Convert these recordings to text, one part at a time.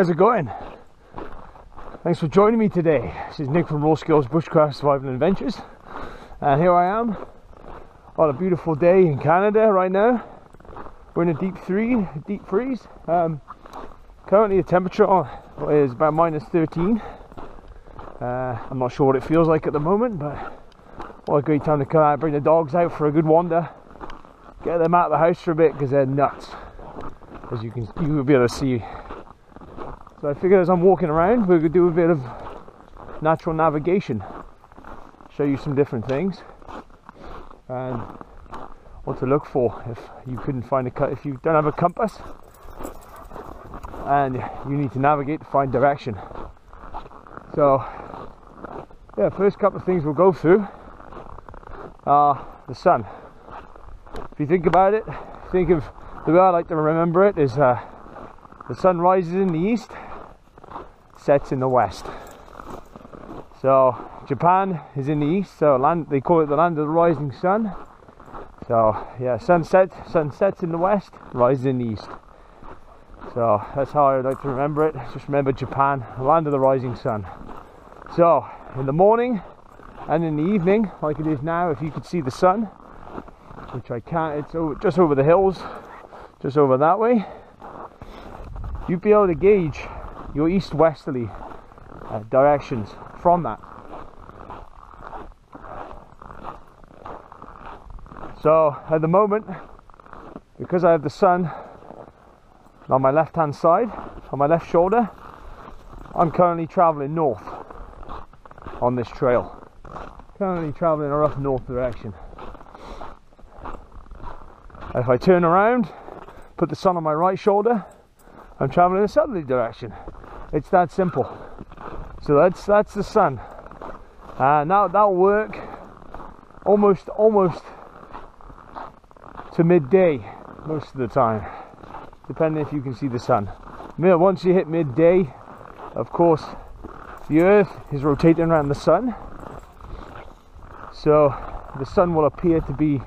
How's it going? Thanks for joining me today. This is Nick from Raw Skills Bushcraft Survival Adventures, and here I am on a beautiful day in Canada right now. We're in a deep three, deep freeze. Um, currently, the temperature is about minus 13. Uh, I'm not sure what it feels like at the moment, but what a great time to come out, bring the dogs out for a good wander, get them out of the house for a bit because they're nuts, as you can you will be able to see so I figured as I'm walking around, we could do a bit of natural navigation, show you some different things, and what to look for if you couldn't find a cut, if you don't have a compass, and you need to navigate to find direction. So, yeah, first couple of things we'll go through are the sun. If you think about it, think of the way I like to remember it is uh, the sun rises in the east sets in the west. So Japan is in the east, so land they call it the land of the rising sun. So yeah, sunset sunsets in the west, rises in the east. So that's how I would like to remember it. Just remember Japan, the land of the rising sun. So in the morning and in the evening, like it is now, if you could see the sun, which I can't, it's over, just over the hills, just over that way, you'd be able to gauge your east westerly uh, directions from that. So at the moment, because I have the sun on my left hand side, on my left shoulder, I'm currently traveling north on this trail. Currently traveling a rough north direction. If I turn around, put the sun on my right shoulder, I'm traveling in a southerly direction. It's that simple. So that's that's the sun. Uh, now that'll work almost almost to midday most of the time, depending if you can see the sun. Once you hit midday, of course, the Earth is rotating around the sun, so the sun will appear to be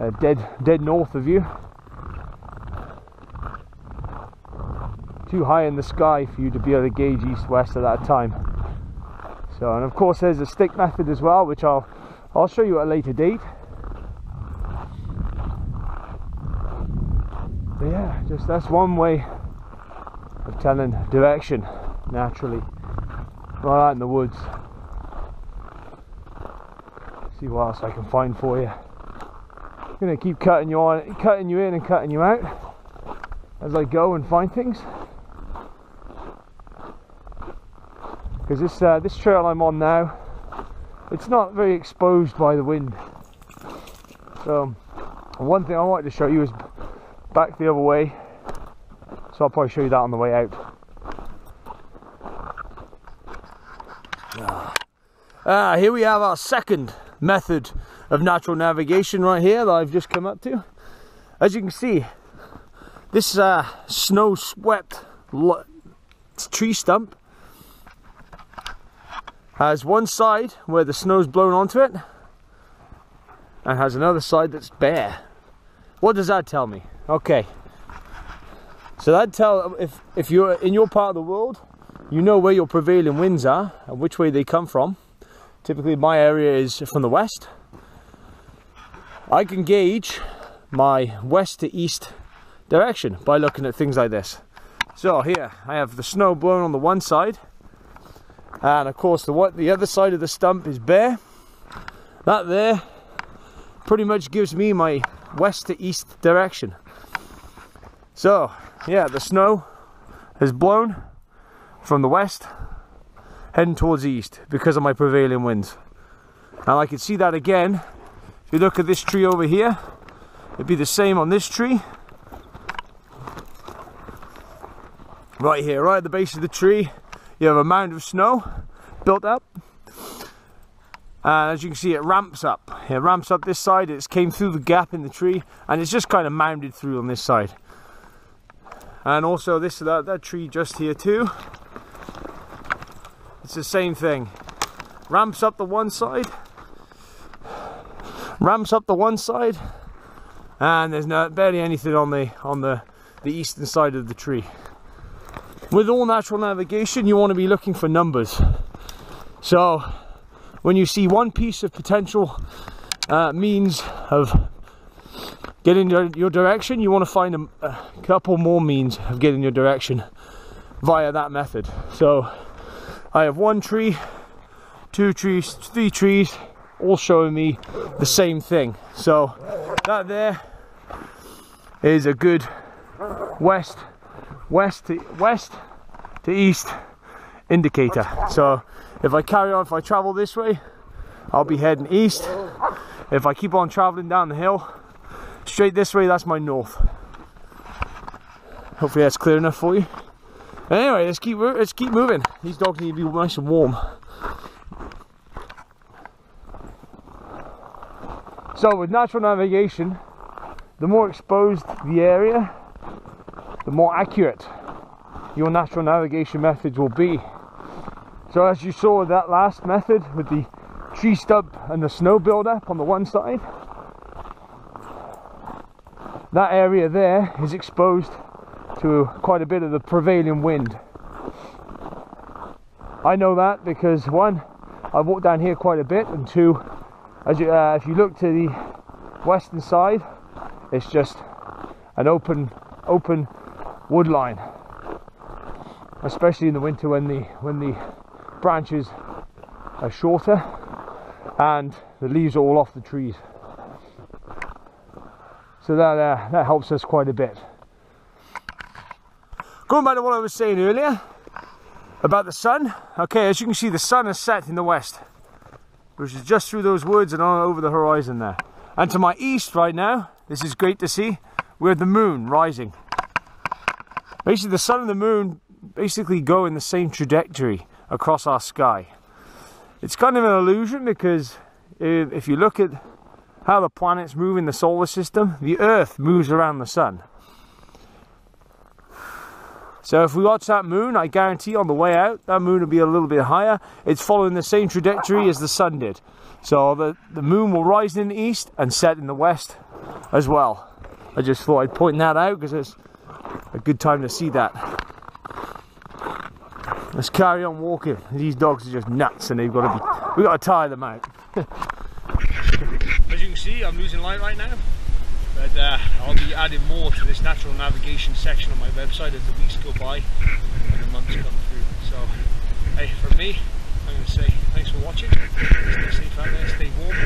uh, dead dead north of you too high in the sky for you to be able to gauge east-west at that time. So, and of course there's a stick method as well, which I'll, I'll show you at a later date. But yeah, just that's one way of telling direction naturally. Right out in the woods. See what else I can find for you. I'm gonna keep cutting you on, cutting you in and cutting you out as I go and find things. Because this uh, this trail I'm on now it's not very exposed by the wind. So one thing I wanted to show you is back the other way. So I'll probably show you that on the way out. Ah, here we have our second method of natural navigation right here that I've just come up to. As you can see this is uh, snow swept tree stump has one side where the snow's blown onto it and has another side that's bare. What does that tell me? Okay. So that tell if if you're in your part of the world, you know where your prevailing winds are and which way they come from. Typically my area is from the west. I can gauge my west to east direction by looking at things like this. So here I have the snow blown on the one side and of course the what the other side of the stump is bare. That there pretty much gives me my west to east direction. So yeah the snow has blown from the west heading towards the east because of my prevailing winds. And I can see that again. If you look at this tree over here it'd be the same on this tree. Right here right at the base of the tree you have a mound of snow built up. And as you can see it ramps up. It ramps up this side. It's came through the gap in the tree and it's just kind of mounded through on this side. And also this that, that tree just here too. It's the same thing. Ramps up the one side. Ramps up the one side. And there's no barely anything on the on the the eastern side of the tree with all natural navigation, you want to be looking for numbers. So when you see one piece of potential uh, means of getting your, direction, you want to find a, a couple more means of getting your direction via that method. So I have one tree, two trees, three trees, all showing me the same thing. So that there is a good west, west to west to east indicator. So if I carry on, if I travel this way, I'll be heading east. If I keep on traveling down the hill, straight this way, that's my north. Hopefully that's clear enough for you. anyway, let's keep let's keep moving. These dogs need to be nice and warm. So with natural navigation, the more exposed the area, the more accurate your natural navigation methods will be. So as you saw that last method with the tree stump and the snow buildup on the one side, that area there is exposed to quite a bit of the prevailing wind. I know that because one, I've walked down here quite a bit, and two, as you, uh, if you look to the western side, it's just an open, open wood line. Especially in the winter when the when the branches are shorter and the leaves are all off the trees. So that, uh, that helps us quite a bit. Going back to what I was saying earlier about the sun. Okay, as you can see, the sun has set in the west, which is just through those woods and on over the horizon there. And to my east right now, this is great to see, we have the moon rising. Basically, the sun and the moon basically go in the same trajectory across our sky. It's kind of an illusion because if you look at how the planets move in the solar system, the Earth moves around the sun. So if we watch that moon, I guarantee on the way out, that moon will be a little bit higher. It's following the same trajectory as the sun did. So the, the moon will rise in the east and set in the west as well. I just thought I'd point that out because it's a good time to see that. Let's carry on walking. These dogs are just nuts and they've got to be, we've got to tire them out. As you can see, I'm losing light right now. But uh, I'll be adding more to this natural navigation section on my website as the weeks go by and the months come through. So, hey, from me, I'm going to say thanks for watching. Stay safe out there, stay warm.